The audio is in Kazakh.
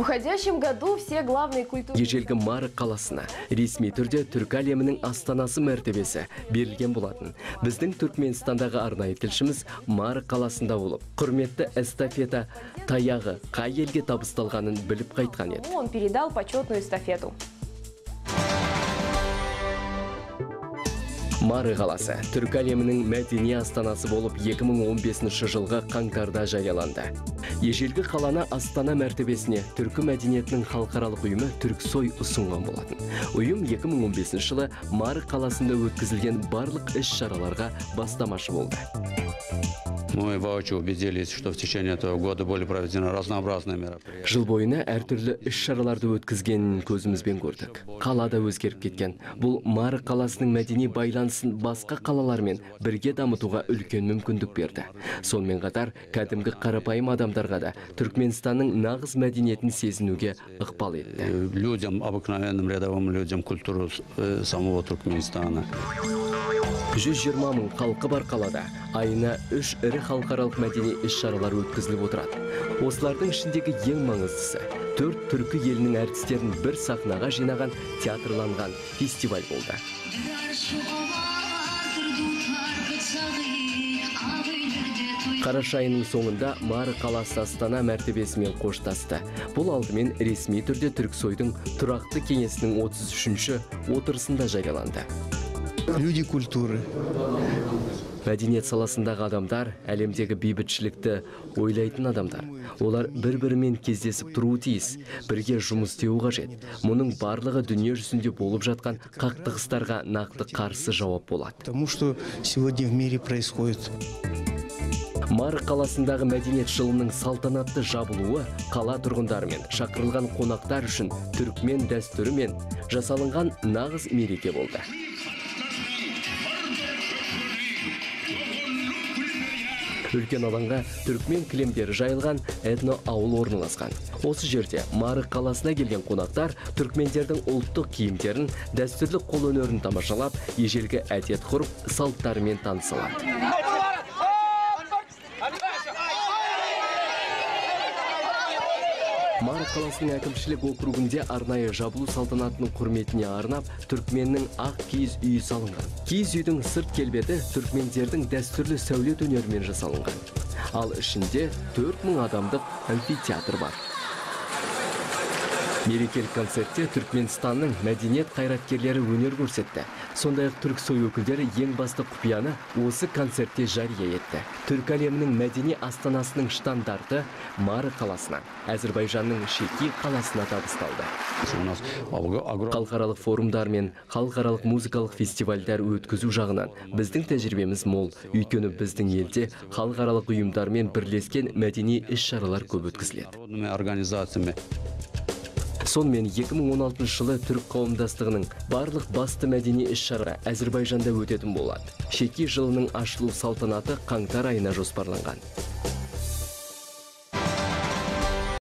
В уходящем году все главные культурные... ежелгі марық қаласына ресми түрде түркі әлемінің астанасы мәртебесі берілген болатын біздің түркменстандағы арнайы тілшіміз марық қаласында болып құрметті эстафета таяғы қай елге табысталғанын біліп қайтқан еді Он передал почетную эстафету. Мары қаласы түркі әлемінің мәдени астанасы болып 2015 жылғы қаңтарда жарияланды. Ежелгі қаланы астана мәртебесіне түркі мәдениетінің халықаралық ұйымы Түрксой ұсынған болатын. Ұйым 2015 жылы Мары қаласында өткізілген барлық іс-шараларға бастамашы болды. Мы воочию убедились, что в течение этого года были проведены разнообразные мероприятия. Жыл бойына әртүрлі іс-шараларды өткізгенін көзімізбен көрдік. Қала да өзгеріп кеткен. Бұл Мары қаласының мәдени байланысын басқа қалалармен бірге дамытуға үлкен мүмкіндік берді. Сонымен қатар, кәдімгі қарапайым адамдарға да Түркменстанның нағыз мәдениетін сезінуге ықпал етті. Людям, обыкновенным рядовым людям культуру э, самого Туркменистана. 120 мың халқы бар қалада айына үш ірі халықаралық мәдени іс-шаралар өткізіліп отырады. Осылардың ішіндегі ең маңыздысы төрт түркі елінің әртістерін бір сахнаға жинаған театрланған фестиваль болды. Қараша айының соңында Мары қаласы Астана мәртебесімен қоштасты. Бұл алдымен ресми түрде Түрксойдың тұрақты кеңесінің 33-ші отырысында жарияланды. Люди культуры. Мәдениет саласындағы адамдар әлемдегі бейбітшілікті ойлайтын адамдар. Олар бір-бірімен кездесіп тұруы тиіс, бірге жұмыс істеуі қажет. Мұның барлығы дүние жүзінде болып жатқан қақтығыстарға нақты қарсы жауап болады. Тому что сегодня в мире происходит. Мары қаласындағы мәдениет жылының салтанатты жабылуы қала тұрғындары мен шақырылған қонақтар үшін түрікмен дәстүрі мен жасалынған нағыз мереке болды. Үлкен алаңға түрікмен кілемдері жайылған этно ауыл орналасқан. Осы жерде Мары қаласына келген қонақтар түрікмендердің ұлттық киімдерін, дәстүрлі қолөнерін тамашалап, ежелгі әдет ғұрып салттарымен таныса алады. Мары қаласының әкімшілік округінде арнайы жабылу салтанатының құрметіне арнап түркменнің ақ киіз үйі салынған. Киіз үйдің сырт келбеті түркмендердің дәстүрлі сәулет өнерімен жасалынған. Ал ішінде 4000 адамдық амфитеатр бар. Мерекелік концертте Түркменстанның мәдениет қайраткерлері өнер көрсетті. Сондай-ақ Түрксой өкілдері ең басты құпияны осы концертте жария етті. Түрк әлемінің мәдени астанасының штандарты Мары қаласына, Әзірбайжанның Шеки қаласына табысталды. Халықаралық форумдар мен халықаралық музыкалық фестивальдар өткізу жағынан біздің тәжірибеміз мол. Өйткені біздің елде халықаралық ұйымдармен бірлескен мәдени іс-шаралар көп өткізіледі. Сонымен 2016 жылы түрік қауымдастығының барлық басты мәдени іс-шара Әзірбайжанда өтетін болады. Шеки жылының ашылу салтанаты қаңтар айына жоспарланған.